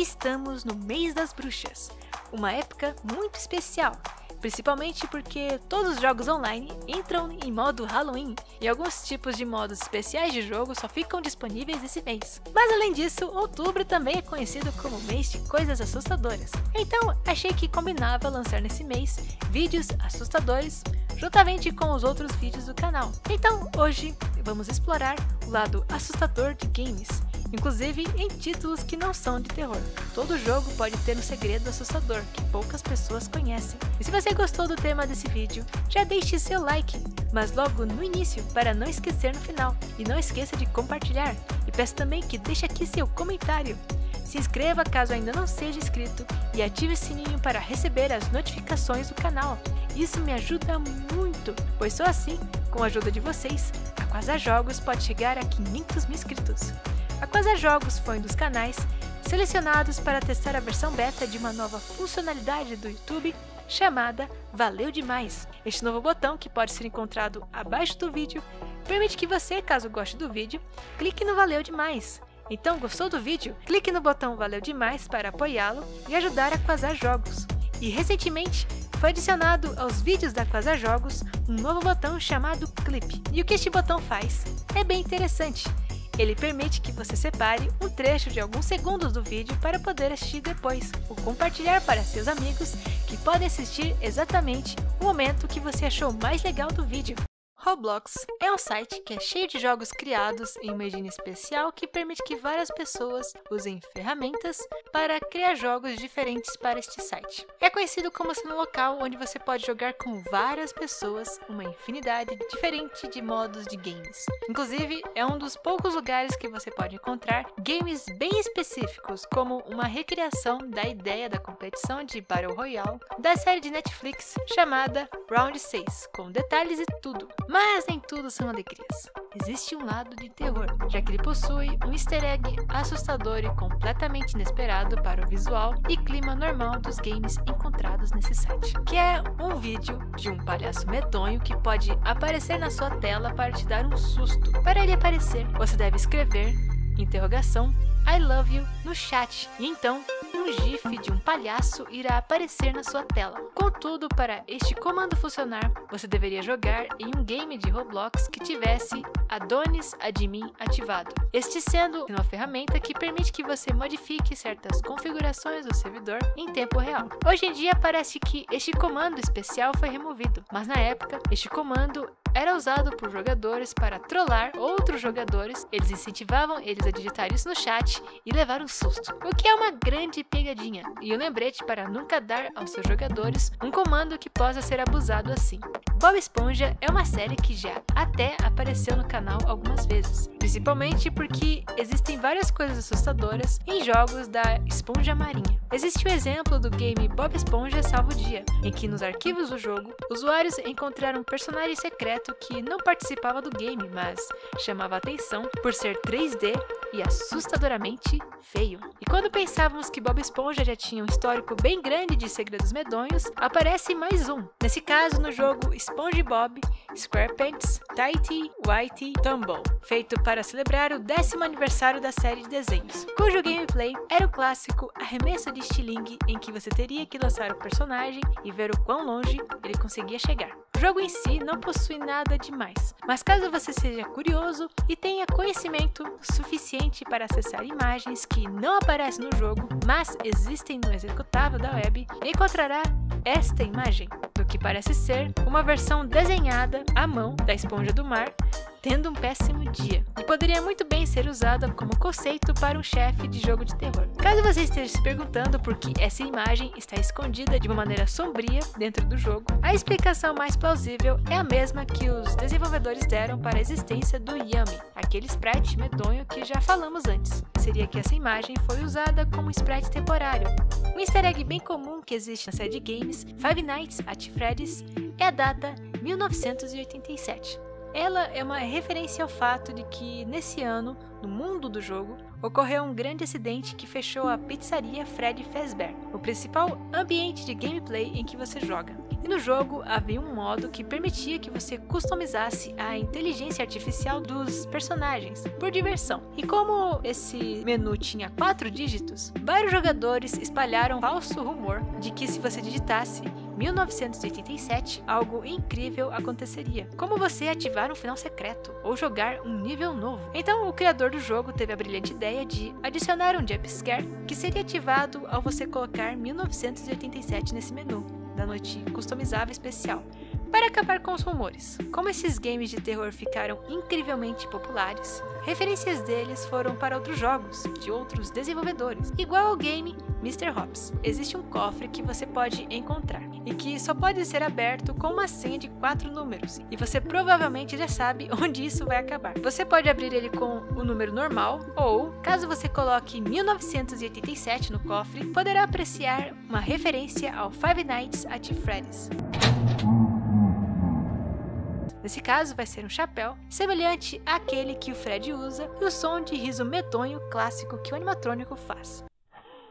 Estamos no mês das bruxas, uma época muito especial, principalmente porque todos os jogos online entram em modo Halloween e alguns tipos de modos especiais de jogo só ficam disponíveis esse mês. Mas além disso, outubro também é conhecido como mês de coisas assustadoras. Então achei que combinava lançar nesse mês vídeos assustadores juntamente com os outros vídeos do canal. Então hoje vamos explorar o lado assustador de games inclusive em títulos que não são de terror. Todo jogo pode ter um segredo assustador que poucas pessoas conhecem. E se você gostou do tema desse vídeo, já deixe seu like, mas logo no início para não esquecer no final. E não esqueça de compartilhar. E peço também que deixe aqui seu comentário. Se inscreva caso ainda não seja inscrito e ative o sininho para receber as notificações do canal. Isso me ajuda muito, pois só assim, com a ajuda de vocês, a Quasar Jogos pode chegar a 500 mil inscritos. A Quasar Jogos foi um dos canais selecionados para testar a versão beta de uma nova funcionalidade do YouTube chamada Valeu Demais. Este novo botão, que pode ser encontrado abaixo do vídeo, permite que você, caso goste do vídeo, clique no Valeu Demais. Então, gostou do vídeo? Clique no botão Valeu Demais para apoiá-lo e ajudar a Quasar Jogos. E recentemente foi adicionado aos vídeos da Quasar Jogos um novo botão chamado Clip. E o que este botão faz? É bem interessante. Ele permite que você separe um trecho de alguns segundos do vídeo para poder assistir depois, ou compartilhar para seus amigos que podem assistir exatamente o momento que você achou mais legal do vídeo. Roblox é um site que é cheio de jogos criados em uma engine especial que permite que várias pessoas usem ferramentas para criar jogos diferentes para este site. É conhecido como sendo um local onde você pode jogar com várias pessoas uma infinidade diferente de modos de games. Inclusive, é um dos poucos lugares que você pode encontrar games bem específicos, como uma recriação da ideia da competição de Battle Royale da série de Netflix chamada Round 6, com detalhes e tudo. Mas nem tudo são alegrias. Existe um lado de terror, já que ele possui um easter egg assustador e completamente inesperado para o visual e clima normal dos games encontrados nesse site, que é um vídeo de um palhaço medonho que pode aparecer na sua tela para te dar um susto. Para ele aparecer, você deve escrever interrogação I love you no chat e então um GIF de um palhaço irá aparecer na sua tela. Contudo, para este comando funcionar, você deveria jogar em um game de Roblox que tivesse Adonis Admin ativado. Este sendo uma ferramenta que permite que você modifique certas configurações do servidor em tempo real. Hoje em dia parece que este comando especial foi removido, mas na época este comando era usado por jogadores para trollar outros jogadores. Eles incentivavam eles a digitar isso no chat e levar um susto, o que é uma grande pegadinha e um lembrete para nunca dar aos seus jogadores um comando que possa ser abusado assim. Bob Esponja é uma série que já até apareceu no canal algumas vezes, principalmente porque existem várias coisas assustadoras em jogos da Esponja Marinha. Existe o exemplo do game Bob Esponja Salva o Dia, em que nos arquivos do jogo, usuários encontraram um personagem secreto que não participava do game, mas chamava atenção por ser 3D e assustadoramente feio. E quando pensávamos que Bob Esponja já tinha um histórico bem grande de segredos medonhos, aparece mais um. Nesse caso, no jogo SpongeBob SquarePants Tighty Whitey Tumble, feito para celebrar o décimo aniversário da série de desenhos, cujo gameplay era o clássico arremesso de estilingue em que você teria que lançar o personagem e ver o quão longe ele conseguia chegar. O jogo em si não possui nada demais, mas caso você seja curioso e tenha conhecimento suficiente para acessar imagens que não aparecem no jogo, mas existem no executável da web, encontrará esta imagem, do que parece ser uma versão desenhada à mão da esponja do mar tendo um péssimo dia, e poderia muito bem ser usada como conceito para um chefe de jogo de terror. Caso você esteja se perguntando por que essa imagem está escondida de uma maneira sombria dentro do jogo, a explicação mais plausível é a mesma que os desenvolvedores deram para a existência do Yummy, aquele sprite medonho que já falamos antes. Seria que essa imagem foi usada como sprite temporário. Um easter egg bem comum que existe na série de games Five Nights at Freddy's é a data 1987. Ela é uma referência ao fato de que, nesse ano, no mundo do jogo, ocorreu um grande acidente que fechou a pizzaria Fred Fazbear, o principal ambiente de gameplay em que você joga. E no jogo havia um modo que permitia que você customizasse a inteligência artificial dos personagens, por diversão. E como esse menu tinha quatro dígitos, vários jogadores espalharam um falso rumor de que se você digitasse 1987, algo incrível aconteceria, como você ativar um final secreto ou jogar um nível novo. Então, o criador do jogo teve a brilhante ideia de adicionar um jumpscare que seria ativado ao você colocar 1987 nesse menu da noite customizável especial, para acabar com os rumores. Como esses games de terror ficaram incrivelmente populares, referências deles foram para outros jogos, de outros desenvolvedores, igual ao game Mr. Hops. Existe um cofre que você pode encontrar e que só pode ser aberto com uma senha de quatro números, e você provavelmente já sabe onde isso vai acabar. Você pode abrir ele com o número normal, ou, caso você coloque 1987 no cofre, poderá apreciar uma referência ao Five Nights at Freddy's. Nesse caso, vai ser um chapéu, semelhante àquele que o Fred usa, e o som de riso medonho clássico que o animatrônico faz.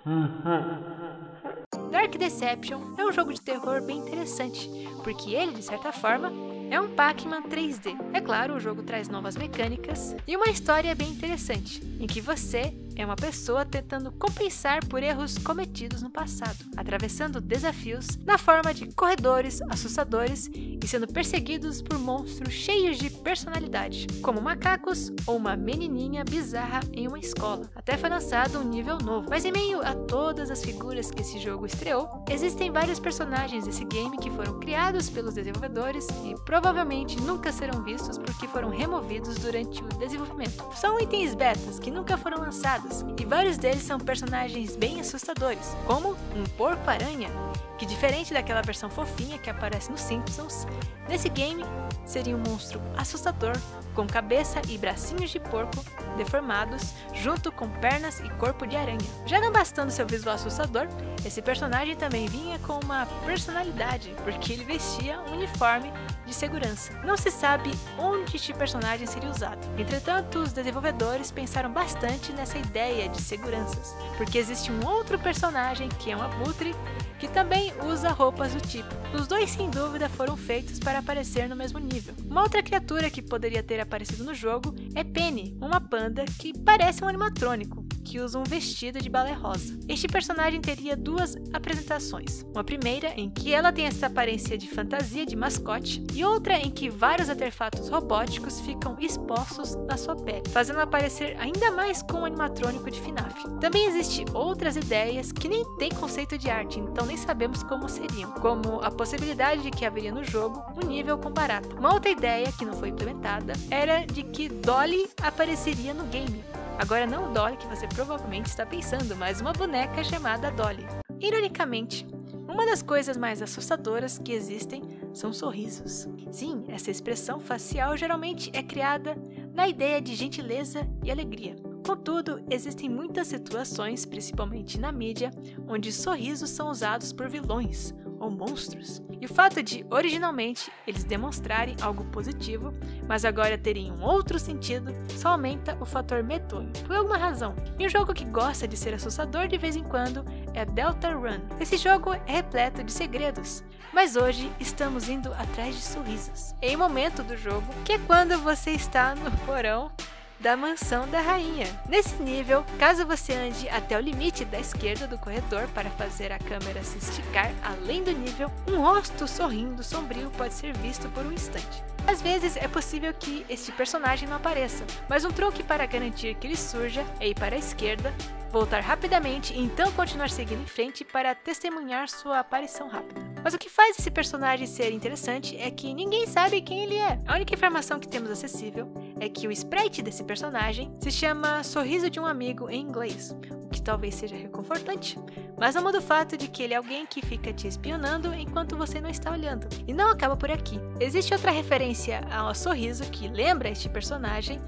Dark Deception é um jogo de terror bem interessante, porque ele, de certa forma, é um Pac-Man 3D. É claro, o jogo traz novas mecânicas e uma história bem interessante, em que você é uma pessoa tentando compensar por erros cometidos no passado, atravessando desafios na forma de corredores assustadores e sendo perseguidos por monstros cheios de personalidade, como macacos ou uma menininha bizarra em uma escola. Até foi lançado um nível novo, mas em meio a todas as figuras que esse jogo estreou, existem vários personagens desse game que foram criados pelos desenvolvedores e provavelmente nunca serão vistos porque foram removidos durante o desenvolvimento. São itens betas que nunca foram lançados e vários deles são personagens bem assustadores, como um porco-aranha, que diferente daquela versão fofinha que aparece nos Simpsons, nesse game seria um monstro assustador com cabeça e bracinhos de porco deformados, junto com pernas e corpo de aranha. Já não bastando seu visual assustador, esse personagem também vinha com uma personalidade, porque ele vestia um uniforme de segurança. Não se sabe onde este personagem seria usado. Entretanto, os desenvolvedores pensaram bastante nessa ideia de seguranças, porque existe um outro personagem que é um abutre que também usa roupas do tipo. Os dois, sem dúvida, foram feitos para aparecer no mesmo nível. Uma outra criatura que poderia ter aparecido no jogo é Penny, uma panda que parece um animatrônico que usa um vestido de balé rosa. Este personagem teria duas apresentações. Uma primeira em que ela tem essa aparência de fantasia de mascote e outra em que vários artefatos robóticos ficam expostos na sua pele, fazendo aparecer ainda mais com o animatrônico de FNAF. Também existem outras ideias que nem têm conceito de arte, então nem sabemos como seriam, como a possibilidade de que haveria no jogo um nível com barata. Uma outra ideia que não foi implementada era de que Dolly apareceria no game, Agora não o Dolly que você provavelmente está pensando, mas uma boneca chamada Dolly. Ironicamente, uma das coisas mais assustadoras que existem são sorrisos. Sim, essa expressão facial geralmente é criada na ideia de gentileza e alegria. Contudo, existem muitas situações, principalmente na mídia, onde sorrisos são usados por vilões ou monstros. E o fato de, originalmente, eles demonstrarem algo positivo, mas agora terem um outro sentido, só aumenta o fator medonho, por alguma razão. E um jogo que gosta de ser assustador de vez em quando é Delta Run. Esse jogo é repleto de segredos, mas hoje estamos indo atrás de sorrisos. Em um momento do jogo, que é quando você está no porão da mansão da rainha. Nesse nível, caso você ande até o limite da esquerda do corredor para fazer a câmera se esticar além do nível, um rosto sorrindo sombrio pode ser visto por um instante. Às vezes é possível que este personagem não apareça, mas um truque para garantir que ele surja é ir para a esquerda, voltar rapidamente e então continuar seguindo em frente para testemunhar sua aparição rápida. Mas o que faz esse personagem ser interessante é que ninguém sabe quem ele é. A única informação que temos acessível é que o sprite desse personagem se chama Sorriso de um Amigo em inglês, o que talvez seja reconfortante, mas não muda o fato de que ele é alguém que fica te espionando enquanto você não está olhando. E não acaba por aqui. Existe outra referência ao sorriso que lembra este personagem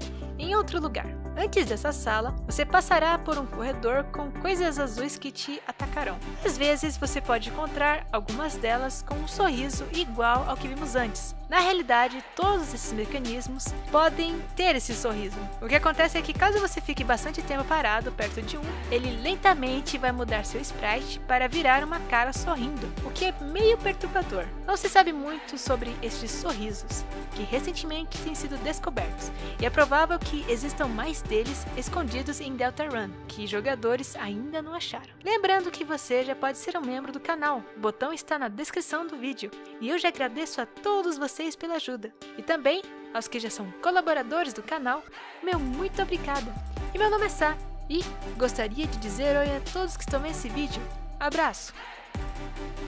em outro lugar. Antes dessa sala, você passará por um corredor com coisas azuis que te atacarão. Às vezes, você pode encontrar algumas delas com um sorriso igual ao que vimos antes. Na realidade, todos esses mecanismos podem ter esse sorriso. O que acontece é que caso você fique bastante tempo parado perto de um, ele lentamente vai mudar seu sprite para virar uma cara sorrindo, o que é meio perturbador. Não se sabe muito sobre estes sorrisos, que recentemente têm sido descobertos, e é provável que existam mais deles escondidos em Deltarune, que jogadores ainda não acharam. Lembrando que você já pode ser um membro do canal, o botão está na descrição do vídeo, e eu já agradeço a todos vocês vocês pela ajuda. E também aos que já são colaboradores do canal, meu muito obrigada. E meu nome é Sá, e gostaria de dizer oi a todos que estão vendo esse vídeo. Abraço!